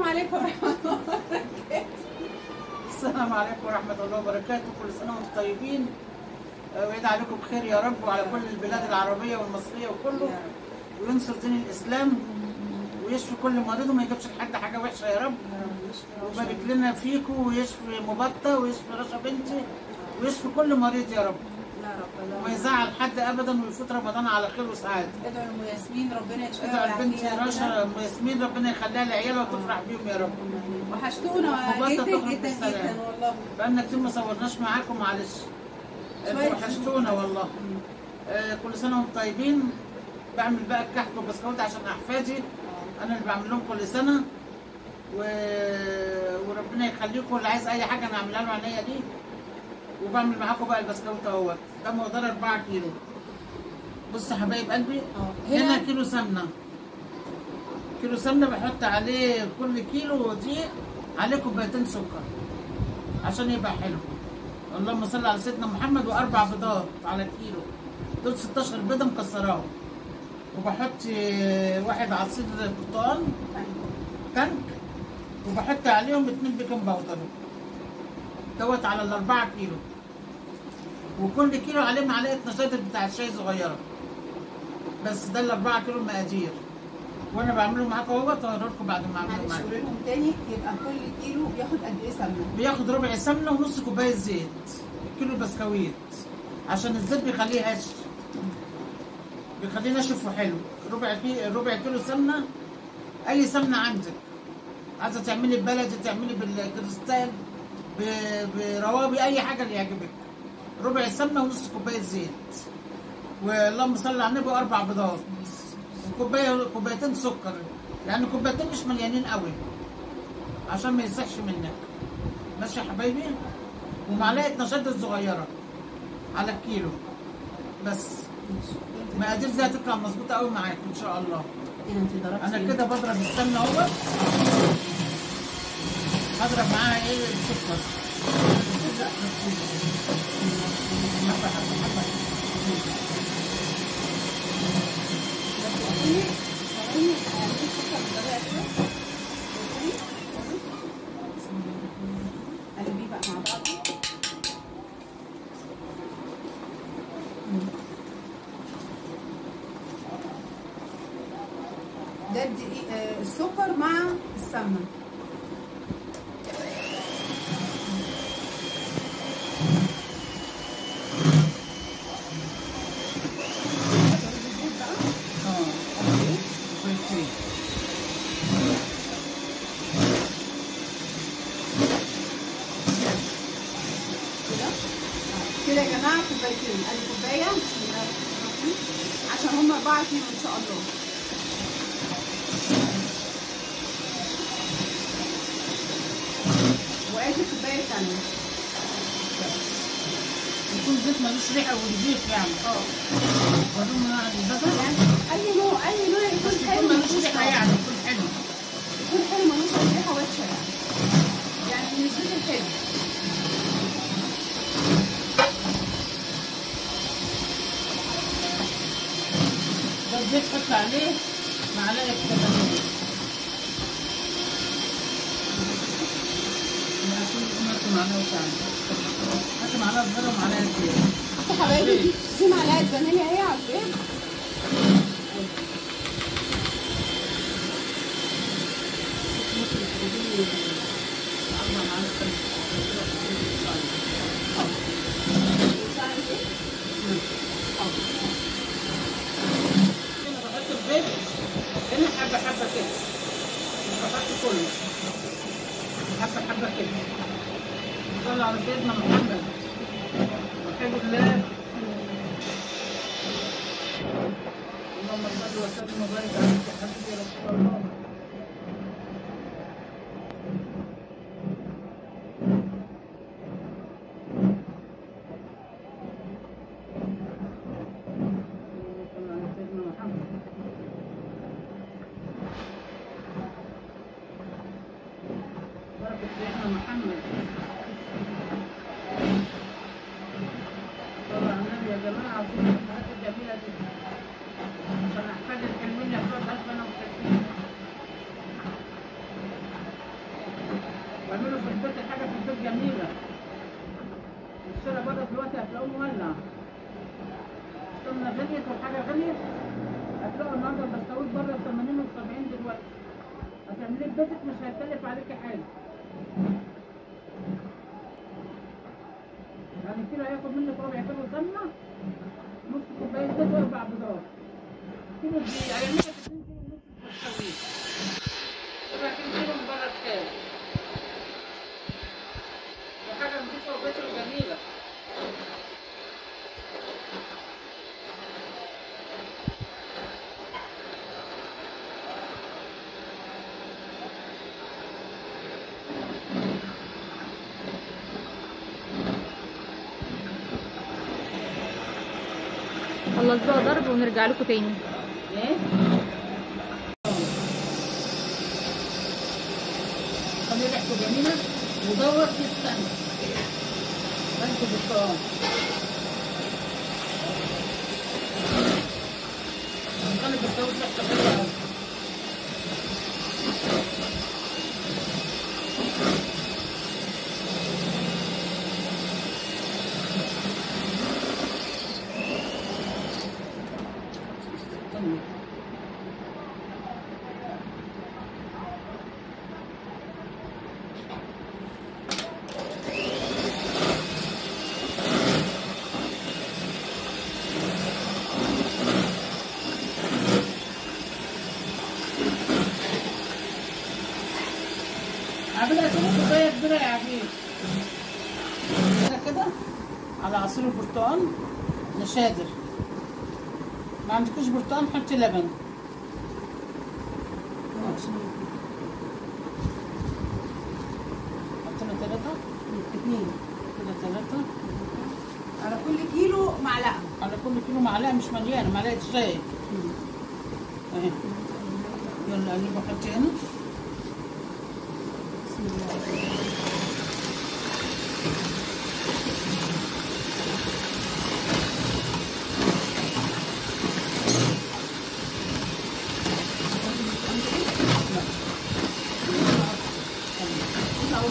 السلام عليكم ورحمة الله وبركاته. السلام عليكم ورحمة الله وبركاته. كل سنة وأنتم طيبين. آه، ويعيد عليكم بخير يا رب وعلى كل البلاد العربية والمصرية وكله. وينصر دين الإسلام ويشفي كل مريض وما يجيبش لحد حاجة وحشة يا رب. ويبارك لنا فيكم ويشفي مبطة ويشفي رشا بنتي. ويشفي كل مريض يا رب. وما يزعل حد أبدا ويفوت رمضان على خير وسعادة. ادعوا لأم ياسمين ربنا يشفيها ادعوا لبنتي ويعافيها رشا أم ياسمين ربنا يخليها لعيالها وتفرح بيهم يا رب. وحشتونا جدا جدا. جدا والله. بقالنا كتير ما صورناش معاكم معلش. وحشتونا والله. آه كل سنة وأنتم طيبين. بعمل بقى الكحك والبسكوت عشان أحفادي. أنا اللي بعمل لهم كل سنة. و... وربنا يخليكم اللي عايز أي حاجة أنا اعملها له عينيا دي وبعمل معاكم بقى البسكوت اهوت ده مقدار 4 كيلو. بصوا يا حبايب قلبي آه هنا كيلو سمنة. كيلو سمنة بحط عليه كل كيلو دقيق عليه كوبايتين سكر عشان يبقى حلو. اللهم صل على سيدنا محمد وأربع بيضات على الكيلو دول 16 بيضة مكسراهم وبحط واحد عصير برتقال تانك. وبحط عليهم اتنين بيكنج باودر. دوت على الأربعة كيلو. وكل كيلو عليه معلقه نشادر بتاع الشاي صغيرة. بس ده الأربعة كيلو المقادير وأنا بعمله معاكم اهوت واوريه لكم بعد ما أعمله معلش معاكم لهم تاني يبقى كل كيلو بياخد قد إيه سمنة؟ بياخد ربع سمنة ونص كوباية زيت كيلو بسكويت. عشان الزيت بيخليه هش بيخليه ناشف وحلو ربع كي... ربع كيلو سمنة. أي سمنة عندك. عايزة تعملي ببلدي تعملي بالكريستال. بروابي أي حاجة اللي يعجبك. ربع سمنة ونص كوباية زيت. واللهم صل على النبي واربع بيضات. وكوبايه كوبايتين سكر. يعني كوبايتين مش مليانين قوي. عشان ما يسحش منك. ماشي يا حبايبي؟ ومعلقة نشاط صغيره على الكيلو. بس. مقادير دي هتطلع مظبوطة قوي معاك إن شاء الله. ضربتي أنا كده بضرب السمنة أهوت. هضرب معاها إيه؟ السكر. apa? apa apa 4 كيلو إن شاء الله. وادي الكوبايه الثانية يكون زيت ملوش ريحة ونضيف يعني. آه. بدون يعني أي نوع أي نوع يكون حلو يكون ملوش ريحة. يعني يكون حلو. يكون حلو ملوش ريحة وحشة يعني. يعني الزيت الحلو ده الزيت حط عليه معلقه فانيليا حط معلقه ثانية حط معلقه صغيره ومعلقه كبيره بصوا حبايبي دي دي معلقه فانيليا اهي على البيض هنا بحط البيض هنا حبه حبه كده مش بحط كله حبه حبه كده صلى على سيدنا محمد وحب الله اللهم صل وسلم وبارك على حبيبي رسول الله اللهم صل على سيدنا محمد سيدنا محمد النبي يا جماعة كل الجميلة دي عشان أحفاد الحلوين ياخدوها بألف أنا وخمسين واعملوا في البيت حاجة في البيت جميله الشارع بره دلوقتي هتلاقوه مولع السمنه غليت والحاجة غليت هتلاقوا النهارده البسكويت بره ب 80 و 70 دلوقتي هتعمليه في بيتك مش هيكلف عليكي حاجة يعني كيلو هياخد منك ربع كيلو سمنة نص كوباية زيت واربع بيضات كيلو هيعمل لك 2 كيلو ونص بسكويت ربع كيلو من بره بكام وحاجة نضيفة وبيتر وجميله خلص بقى ضرب ونرجع لكم تاني. ودور بنك بالطعام استنى. عاملها كده كوبايه كبيره يا كده؟ على عصير البرتقال نشادر ما عندكوش برتقال حطي لبن حطينا ثلاثة اثنين. كده ثلاثة على كل كيلو معلقه على كل كيلو معلقة مش مليانة معلقة شاي أهي. يلا قلبي حطي هنا بسم الله. إيه؟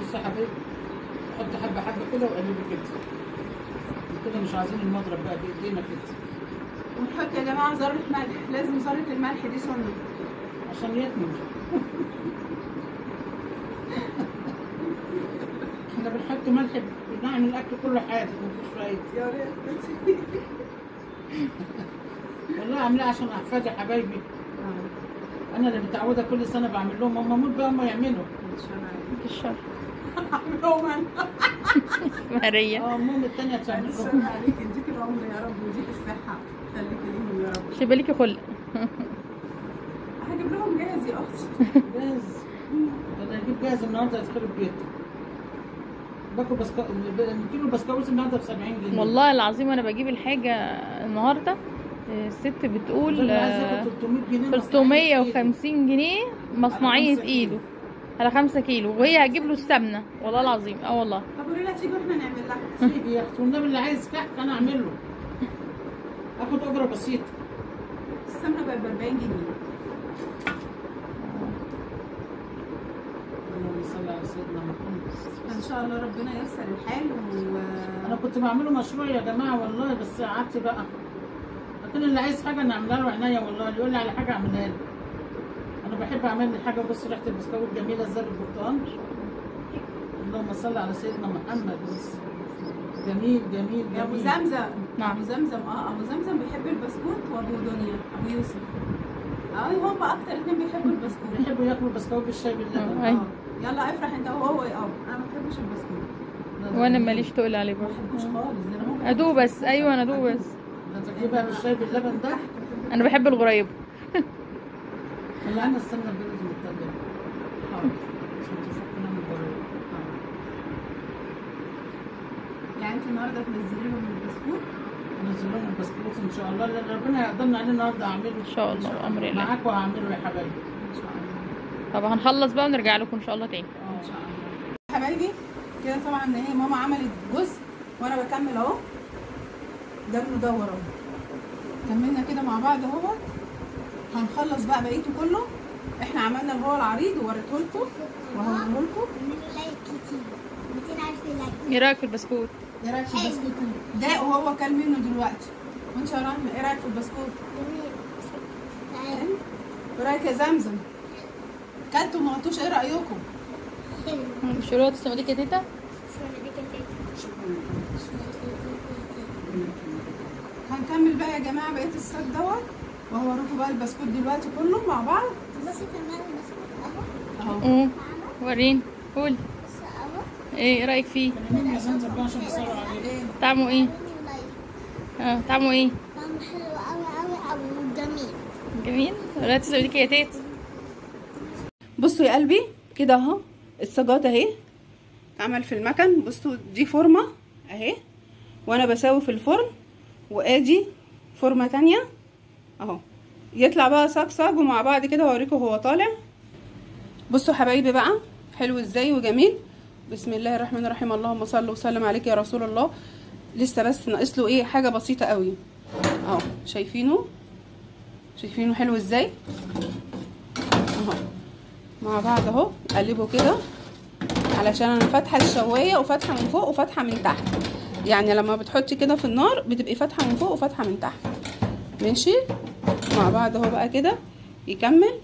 بص يا حبيبي حط حبة حبة كده وقلبي كده كده مش عايزين المضرب بقى بإيدينا كده ونحط يا جماعة ذرة ملح لازم ذرة الملح دي سنة. عشان يكمل إحنا بنحط ملح بنعمل الأكل كله حياتك مفيش فايدة يا ريت. والله عاملاها عشان أحفادي حبايبي. أنا اللي متعودة كل سنة بعمل لهم هم موت بقى هم يعملوا. في الشر عمرهم ماريا. آه أمهم التانية تعمل لهم. عليك. يديك العمر يا رب ويديك الصحة. شيبه ليكي خلق هجيب لهم جاهز يا أختي. جاهز. ده أنا أجيب جاهز النهاردة يتخرب بيته باكل بسكو... كيلو بسكويت النهارده ب 70 جنيه. والله العظيم أنا بجيب الحاجة النهارده. الست بتقول اللي عايز آه، ياخد 300 جنيه مصنعية إيده. 350 جنيه مصنعية إيده. على خمسة كيلو. وهي هتجيب له السمنة. والله العظيم. آه والله. طب قولي لها تيجي وإحنا نعمل لها. تيجي يا أختي والنبي اللي عايز كحك أنا اعمل له آخد أجرة بسيطة. السمنة بقت ب 40 جنيه. اللهم صل على سيدنا محمد. إن شاء الله ربنا ييسر الحال و أنا كنت بعمله مشروع يا جماعة والله بس قعدت بقى. لكن اللي عايز حاجة أنا أعملها له عينيا والله. اللي يقول لي على حاجة أعملها له. أنا بحب أعمل لي حاجة. بص ريحة البسكويت جميلة زي البرتقال. اللهم صل على سيدنا محمد. بس جميل جميل يا أبو جميل. زمزم. نعم. أبو زمزم آه أبو زمزم بيحب البسكوت وأبو دنيا. أبو يوسف. آه هم أكتر اتنين بيحبوا البسكوت. بيحبوا ياكلوا بسكويت بالشاي باللبن. آه يلا افرح انت وهو آه أنا ما بحبش البسكوت. وأنا ماليش تقول عليه ما برضه بحبوش خالص. أدوق بس. أيوه أنا أدوق بس. ده تجيبها بالشاي باللبن ده؟ أنا بحب الغريب. طلعنا السمنه البلدي حاضر عشان تفكنا من الضروري يعني انت النهارده تنزلي لهم البسكوت نزل لهم البسكوت إن شاء الله. اللي ربنا يقدرنا عليه النهارده أعمله. إن شاء الله بأمر الله. معاكم هعمله يا حبايبي. إن شاء الله. طب هنخلص بقى ونرجع لكم إن شاء الله تاني. آه إن شاء الله. حبايبي كده طبعا إن هي ماما عملت جزء وأنا بكمل أهو. ده المدور أهو. كملنا كده مع بعض أهو. هنخلص بقى بقيته كله. إحنا عملنا اللي هو العريض ووريته لكم. وهوريه لكم. like كتير 200 like إيه رايك في البسكوت. إيه رايك في البسكوت. ده وهو كل منه دلوقتي. وانت يا رحمه إيه رايك في البسكوت. جميل إيه رايك يا زمزم. كلتوا ما قلتوش إيه رأيكم؟ حلو شروط تسمى دي يا تيتا. هنكمل بقى يا جماعة بقية الصاج دوت وهوريكم بقى البسكوت دلوقتي كله مع بعض. بص كمان بس اهو اهو وريني. قول بص اهو إيه إيه رأيك فيه؟ إيه طعمه إيه؟ آه طعمه إيه؟ طعمه حلو وجميل جميل. ولا تسمى دي يا تيتا بصوا يا قلبي كده أهو السجاده أهي. اتعمل في المكن. بصوا دي فورمة أهي. وأنا بساوي في الفرن وآدي فورمة تانية. أهو. يطلع بقى صاج صاج ومع بعض كده هوريكم هو طالع. بصوا حبايبي بقى حلو إزاي وجميل. بسم الله الرحمن الرحيم. اللهم صل وسلم عليك يا رسول الله. لسه بس ناقص له إيه؟ حاجة بسيطة قوي. أهو شايفينه؟ شايفينه حلو إزاي؟ أهو مع بعض أهو. قلبه كده. علشان أنا فاتحة الشواية وفاتحة من فوق وفاتحة من تحت. يعني لما بتحطي كده في النار بتبقي فاتحة من فوق وفاتحة من تحت. ماشي؟ مع بعض أهو بقى كده. يكمل.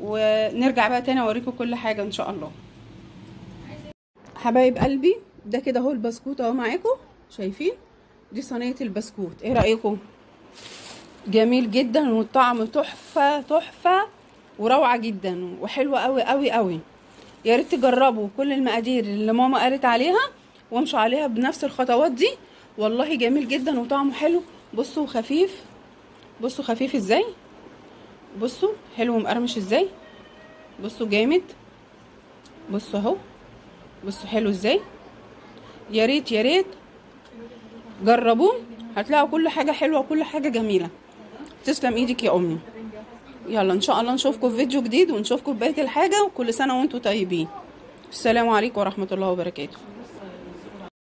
ونرجع بقى تاني أوريكم كل حاجة إن شاء الله. حبايب قلبي ده كده اهو البسكوت اهو معاكم شايفين؟ دي صينية البسكوت إيه رأيكم؟ جميل جدا والطعم تحفة تحفة وروعة جدا وحلوة قوي قوي قوي يا ريت تجربوا كل المقادير اللي ماما قالت عليها وامشوا عليها بنفس الخطوات دي. والله جميل جدا وطعمه حلو. بصوا خفيف بصوا خفيف إزاي؟ بصوا حلو ومقرمش إزاي؟ بصوا جامد. بصوا اهو. بصوا حلو إزاي؟ يا ريت يا ريت جربوه هتلاقوا كل حاجة حلوة وكل حاجة جميلة. تسلم إيدك يا أمي. يلا إن شاء الله نشوفكم في فيديو جديد ونشوفكم في بقية الحاجة وكل سنة وأنتم طيبين. السلام عليكم ورحمة الله وبركاته.